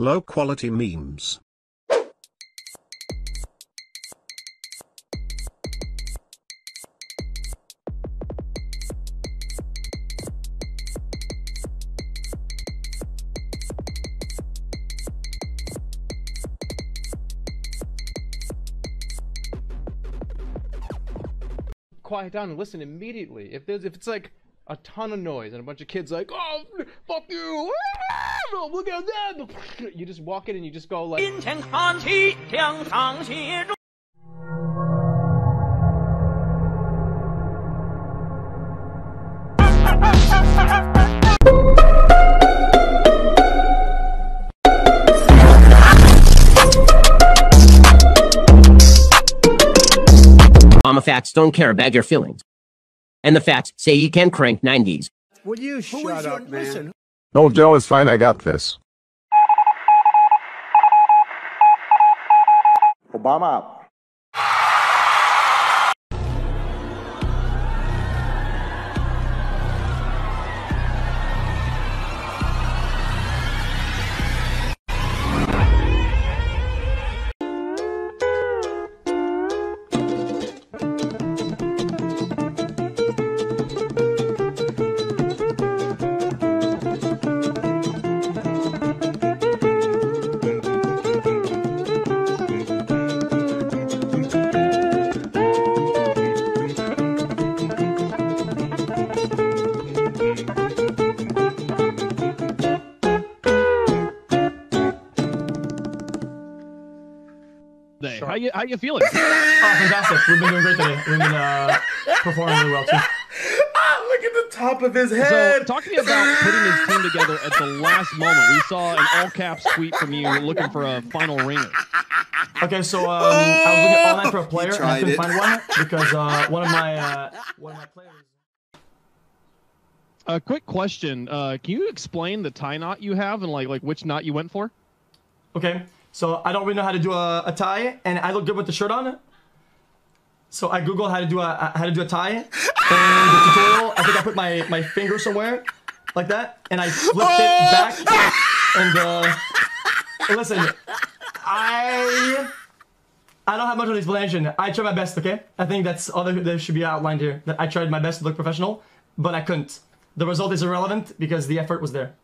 Low quality memes. quiet down and listen immediately. If there's if it's like a ton of noise and a bunch of kids like, oh fuck you, devil! Look at that! You just walk in and you just go like. Mama facts don't care about your feelings. And the facts say you can crank 90s. Will you shut up, man? Listen. No, Joe, it's fine. I got this. Obama out. Day. How you how you feeling? Oh, fantastic. We've been doing great today. We've been uh, performing really well, too. Ah, look at the top of his head. So head. talk to me about putting his team together at the last moment. We saw an all caps tweet from you looking for a final ringer. Okay, so um, I was looking all night for a player, and I couldn't it. find one because uh, one of my uh, one of my players. A quick question: uh, Can you explain the tie knot you have and like like which knot you went for? Okay, so I don't really know how to do a, a tie, and I look good with the shirt on. So I googled how to do a how to do a tie, and the tutorial. I think I put my my finger somewhere, like that, and I flipped it back. And uh, listen, I I don't have much of an explanation. I tried my best. Okay, I think that's all that that should be outlined here. That I tried my best to look professional, but I couldn't. The result is irrelevant because the effort was there.